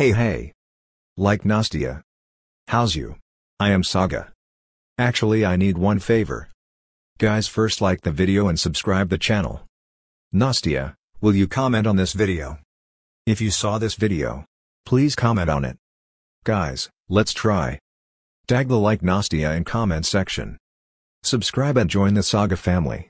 Hey hey. Like Nastya. How's you? I am Saga. Actually I need one favor. Guys first like the video and subscribe the channel. Nastya, will you comment on this video? If you saw this video, please comment on it. Guys, let's try. Tag the like Nastya in comment section. Subscribe and join the Saga family.